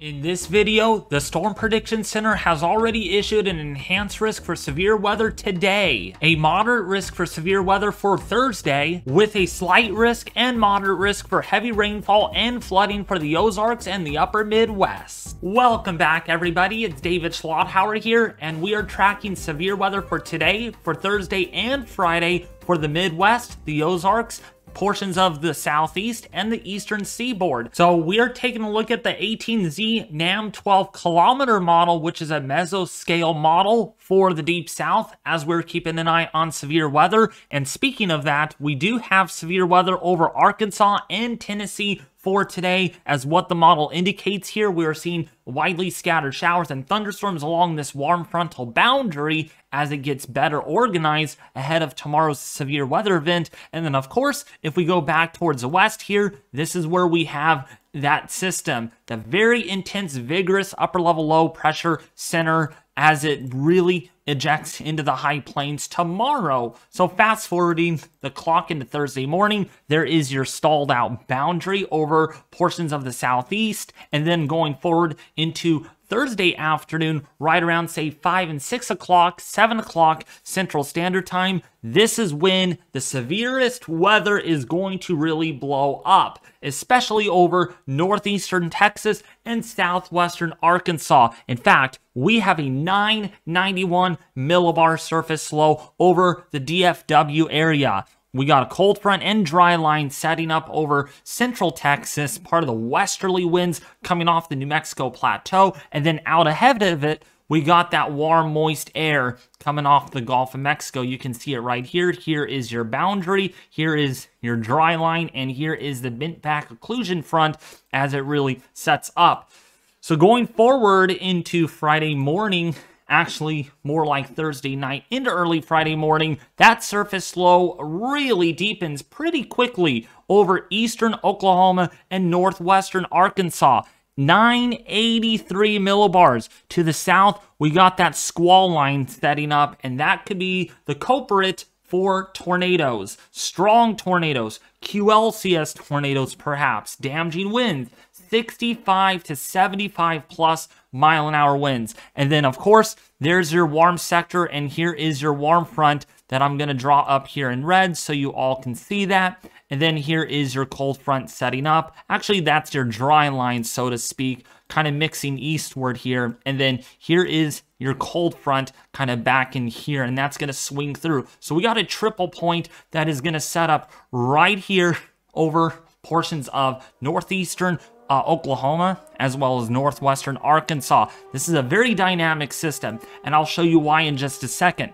In this video, the Storm Prediction Center has already issued an enhanced risk for severe weather today, a moderate risk for severe weather for Thursday, with a slight risk and moderate risk for heavy rainfall and flooding for the Ozarks and the upper Midwest. Welcome back everybody, it's David Schlotthauer here, and we are tracking severe weather for today, for Thursday and Friday for the Midwest, the Ozarks, portions of the southeast and the eastern seaboard. So we are taking a look at the 18Z NAM 12 kilometer model, which is a mesoscale model for the deep south as we're keeping an eye on severe weather. And speaking of that, we do have severe weather over Arkansas and Tennessee for today. As what the model indicates here, we are seeing widely scattered showers and thunderstorms along this warm frontal boundary as it gets better organized ahead of tomorrow's severe weather event. And then, of course, if we go back towards the west here, this is where we have that system, the very intense, vigorous upper level low pressure center as it really ejects into the high plains tomorrow. So fast forwarding the clock into Thursday morning, there is your stalled out boundary over portions of the southeast. And then going forward into Thursday afternoon, right around say 5 and 6 o'clock, 7 o'clock Central Standard Time, this is when the severest weather is going to really blow up, especially over northeastern Texas and southwestern Arkansas. In fact, we have a 991 millibar surface low over the DFW area. We got a cold front and dry line setting up over central Texas, part of the westerly winds coming off the New Mexico plateau. And then out ahead of it, we got that warm, moist air coming off the Gulf of Mexico. You can see it right here. Here is your boundary. Here is your dry line. And here is the bent back occlusion front as it really sets up. So going forward into Friday morning, actually more like Thursday night into early Friday morning, that surface low really deepens pretty quickly over eastern Oklahoma and northwestern Arkansas. 983 millibars. To the south, we got that squall line setting up, and that could be the culprit for tornadoes. Strong tornadoes, QLCS tornadoes perhaps, damaging winds, 65 to 75 plus mile an hour winds. And then, of course, there's your warm sector, and here is your warm front that I'm going to draw up here in red so you all can see that. And then here is your cold front setting up. Actually, that's your dry line, so to speak, kind of mixing eastward here. And then here is your cold front kind of back in here, and that's going to swing through. So we got a triple point that is going to set up right here over portions of northeastern uh, Oklahoma, as well as northwestern Arkansas. This is a very dynamic system, and I'll show you why in just a second.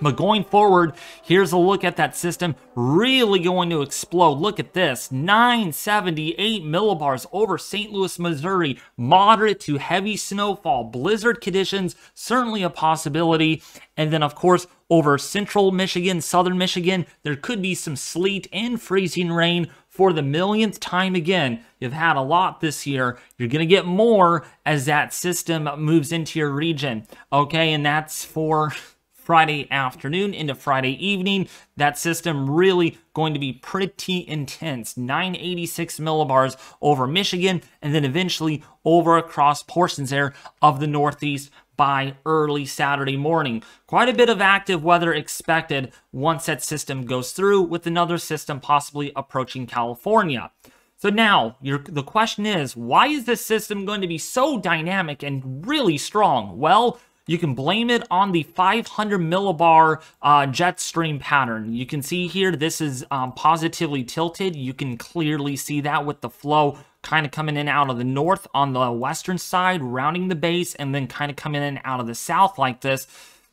But going forward, here's a look at that system really going to explode. Look at this 978 millibars over St. Louis, Missouri. Moderate to heavy snowfall, blizzard conditions, certainly a possibility. And then, of course, over central Michigan, southern Michigan, there could be some sleet and freezing rain for the millionth time again. You've had a lot this year. You're going to get more as that system moves into your region. Okay, and that's for Friday afternoon into Friday evening. That system really going to be pretty intense. 986 millibars over Michigan and then eventually over across portions there of the Northeast by early Saturday morning. Quite a bit of active weather expected once that system goes through, with another system possibly approaching California. So now, the question is, why is this system going to be so dynamic and really strong? Well, you can blame it on the 500 millibar uh, jet stream pattern. You can see here, this is um, positively tilted. You can clearly see that with the flow kind of coming in out of the north on the western side, rounding the base, and then kind of coming in out of the south like this.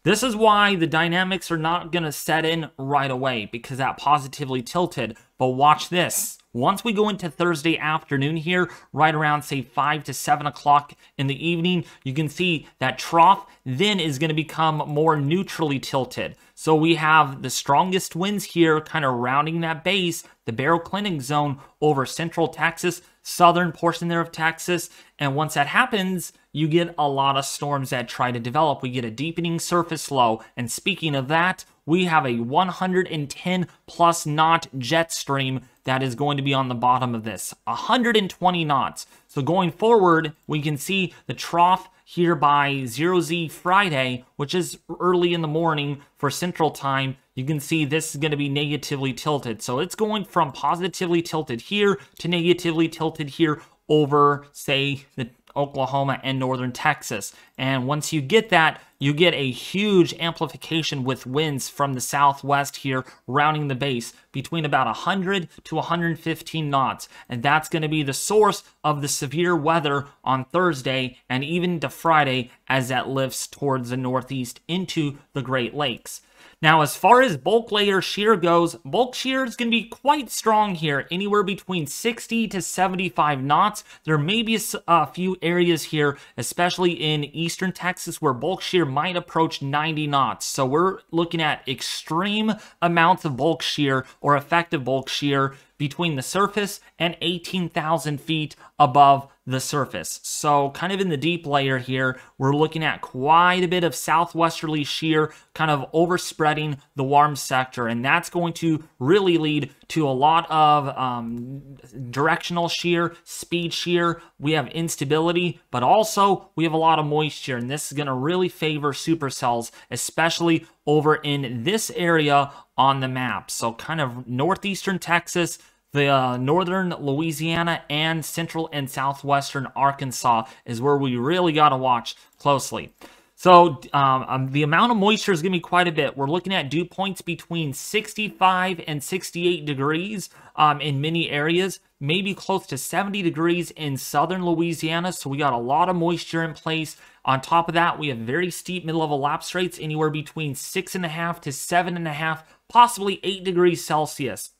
This is why the dynamics are not going to set in right away, because that positively tilted. But watch this. Once we go into Thursday afternoon here, right around say 5 to 7 o'clock in the evening, you can see that trough then is going to become more neutrally tilted. So we have the strongest winds here kind of rounding that base, the baroclinic zone over central Texas, southern portion there of Texas. And once that happens, you get a lot of storms that try to develop. We get a deepening surface low. And speaking of that, we have a 110 plus knot jet stream that is going to be on the bottom of this 120 knots. So going forward, we can see the trough here by 0Z Friday, which is early in the morning for Central Time, you can see this is going to be negatively tilted. So it's going from positively tilted here to negatively tilted here over, say, the Oklahoma and northern Texas. And once you get that, you get a huge amplification with winds from the southwest here, rounding the base between about 100 to 115 knots. And that's going to be the source of the severe weather on Thursday and even to Friday as that lifts towards the northeast into the Great Lakes. Now, as far as bulk layer shear goes, bulk shear is going to be quite strong here, anywhere between 60 to 75 knots. There may be a few areas here, especially in eastern Texas, where bulk shear might approach 90 knots. So we're looking at extreme amounts of bulk shear or effective bulk shear between the surface and 18,000 feet above the surface. So kind of in the deep layer here, we're looking at quite a bit of southwesterly shear kind of overspreading the warm sector. And that's going to really lead to a lot of um, directional shear, speed shear. We have instability, but also we have a lot of moisture. And this is going to really favor supercells, especially over in this area on the map. So kind of northeastern Texas, the uh, northern Louisiana and central and southwestern Arkansas is where we really got to watch closely. So um, um, the amount of moisture is going to be quite a bit. We're looking at dew points between 65 and 68 degrees um, in many areas, maybe close to 70 degrees in southern Louisiana. So we got a lot of moisture in place. On top of that, we have very steep mid-level lapse rates, anywhere between six and a half to seven and a half, possibly eight degrees Celsius.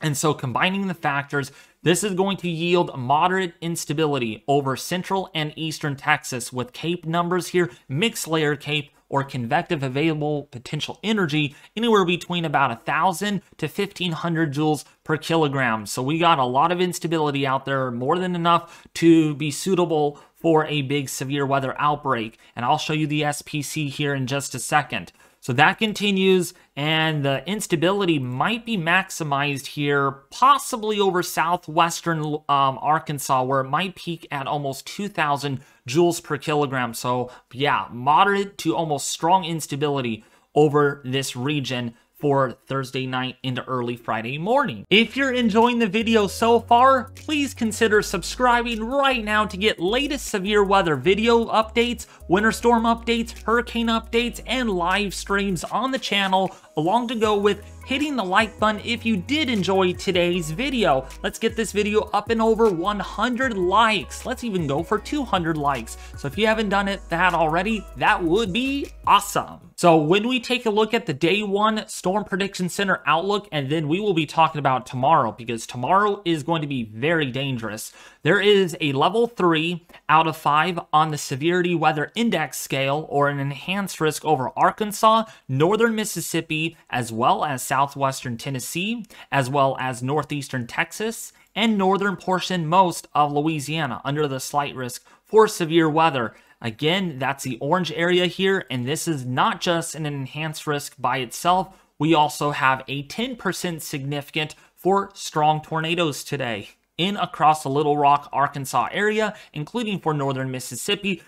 And so combining the factors, this is going to yield moderate instability over central and eastern Texas with CAPE numbers here, mixed layer CAPE or convective available potential energy anywhere between about 1,000 to 1,500 joules per kilogram. So we got a lot of instability out there, more than enough to be suitable for a big severe weather outbreak. And I'll show you the SPC here in just a second. So that continues, and the instability might be maximized here, possibly over southwestern um, Arkansas, where it might peak at almost 2,000 joules per kilogram. So, yeah, moderate to almost strong instability over this region for Thursday night into early Friday morning. If you're enjoying the video so far, please consider subscribing right now to get latest severe weather video updates, winter storm updates, hurricane updates, and live streams on the channel, along to go with hitting the like button if you did enjoy today's video. Let's get this video up and over 100 likes. Let's even go for 200 likes. So if you haven't done it that already, that would be awesome. So when we take a look at the day one Storm Prediction Center outlook, and then we will be talking about tomorrow because tomorrow is going to be very dangerous. There is a level three out of five on the severity weather index scale or an enhanced risk over Arkansas, northern Mississippi, as well as southwestern Tennessee, as well as northeastern Texas, and northern portion most of Louisiana under the slight risk for severe weather. Again, that's the orange area here, and this is not just an enhanced risk by itself. We also have a 10% significant for strong tornadoes today in across the Little Rock, Arkansas area, including for northern Mississippi,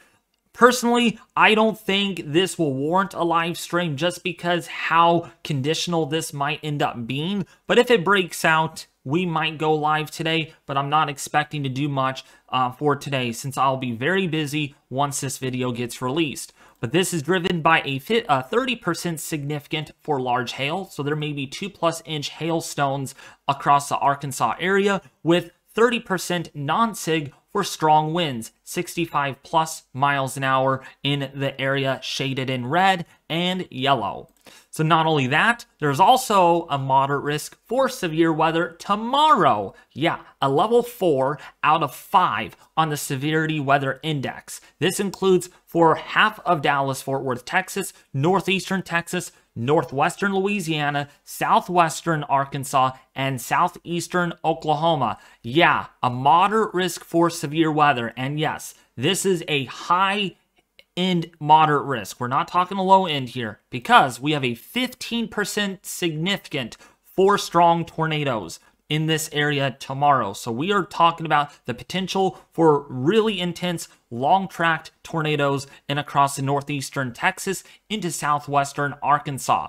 Personally, I don't think this will warrant a live stream just because how conditional this might end up being. But if it breaks out, we might go live today, but I'm not expecting to do much uh, for today since I'll be very busy once this video gets released. But this is driven by a 30% significant for large hail, so there may be 2 plus inch hailstones across the Arkansas area with 30% non-sig for strong winds, 65 plus miles an hour in the area shaded in red and yellow. So not only that, there's also a moderate risk for severe weather tomorrow. Yeah, a level 4 out of 5 on the severity weather index. This includes for half of Dallas, Fort Worth, Texas, northeastern Texas, northwestern Louisiana, southwestern Arkansas, and southeastern Oklahoma. Yeah, a moderate risk for severe weather. And yes, this is a high end moderate risk. We're not talking a low end here because we have a 15% significant for strong tornadoes. in this area tomorrow. So we are talking about the potential for really intense long tracked tornadoes in across the northeastern Texas into southwestern Arkansas.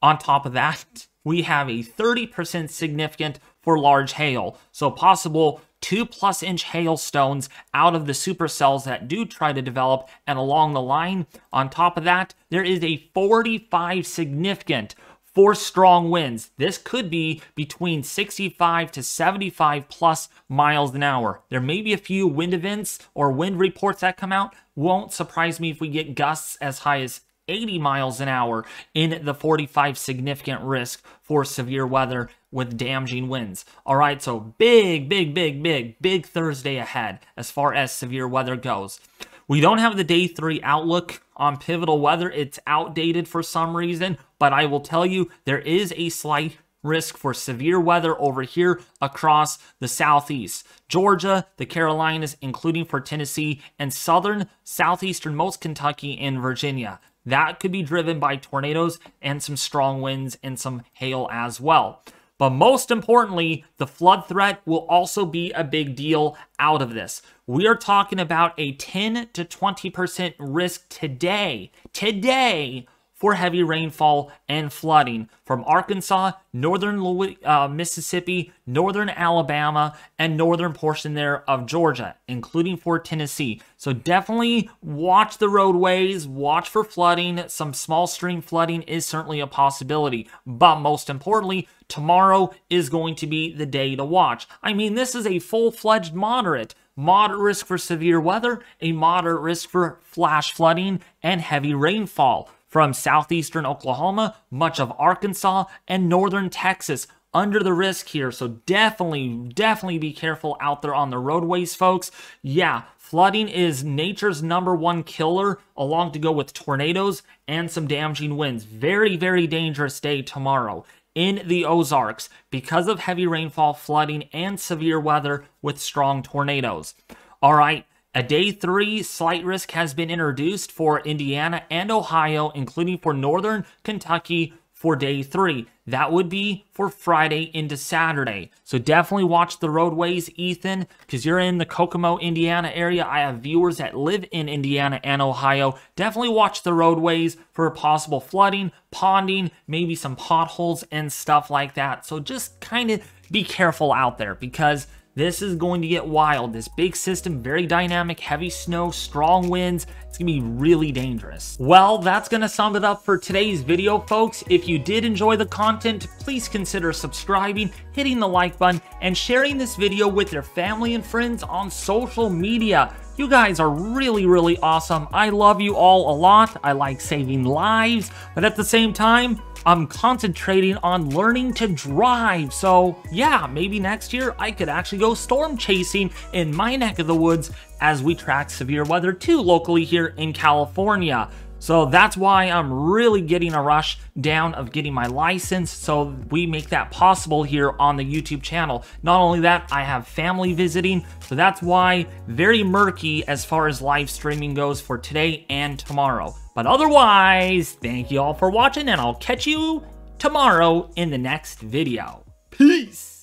On top of that, we have a 30% significant for large hail. So possible two plus inch hailstones out of the supercells that do try to develop. And along the line, on top of that, there is a 45 significant for strong winds. This could be between 65 to 75 plus miles an hour. There may be a few wind events or wind reports that come out. Won't surprise me if we get gusts as high as 80 miles an hour in the 45 significant risk for severe weather with damaging winds. All right, so big, big, big, big, big Thursday ahead as far as severe weather goes. We don't have the day three outlook on pivotal weather. It's outdated for some reason, but I will tell you there is a slight risk for severe weather over here across the southeast. Georgia, the Carolinas, including for Tennessee, and southern, southeasternmost Kentucky and Virginia. That could be driven by tornadoes and some strong winds and some hail as well. But most importantly, the flood threat will also be a big deal out of this. We are talking about a 10 to 20% risk today, today for heavy rainfall and flooding from Arkansas, northern uh, Mississippi, northern Alabama, and northern portion there of Georgia, including for Tennessee. So definitely watch the roadways, watch for flooding. Some small stream flooding is certainly a possibility. But most importantly, tomorrow is going to be the day to watch. I mean, this is a full-fledged moderate moderate risk for severe weather, a moderate risk for flash flooding, and heavy rainfall from southeastern Oklahoma, much of Arkansas, and northern Texas under the risk here. So definitely, definitely be careful out there on the roadways, folks. Yeah, flooding is nature's number one killer, along to go with tornadoes and some damaging winds. Very, very dangerous day tomorrow in the Ozarks because of heavy rainfall, flooding, and severe weather with strong tornadoes. All right, a day three slight risk has been introduced for Indiana and Ohio, including for northern Kentucky for day three. That would be for Friday into Saturday. So definitely watch the roadways, Ethan, because you're in the Kokomo, Indiana area. I have viewers that live in Indiana and Ohio. Definitely watch the roadways for possible flooding, ponding, maybe some potholes and stuff like that. So just kind of be careful out there because this is going to get wild. This big system, very dynamic, heavy snow, strong winds. It's gonna be really dangerous. Well, that's gonna sum it up for today's video, folks. If you did enjoy the content, please consider subscribing, hitting the like button, and sharing this video with your family and friends on social media. You guys are really, really awesome. I love you all a lot. I like saving lives, but at the same time, I'm concentrating on learning to drive. So yeah, maybe next year I could actually go storm chasing in my neck of the woods as we track severe weather too locally here in California. So that's why I'm really getting a rush down of getting my license so we make that possible here on the YouTube channel. Not only that, I have family visiting, so that's why very murky as far as live streaming goes for today and tomorrow. But otherwise, thank you all for watching and I'll catch you tomorrow in the next video. Peace!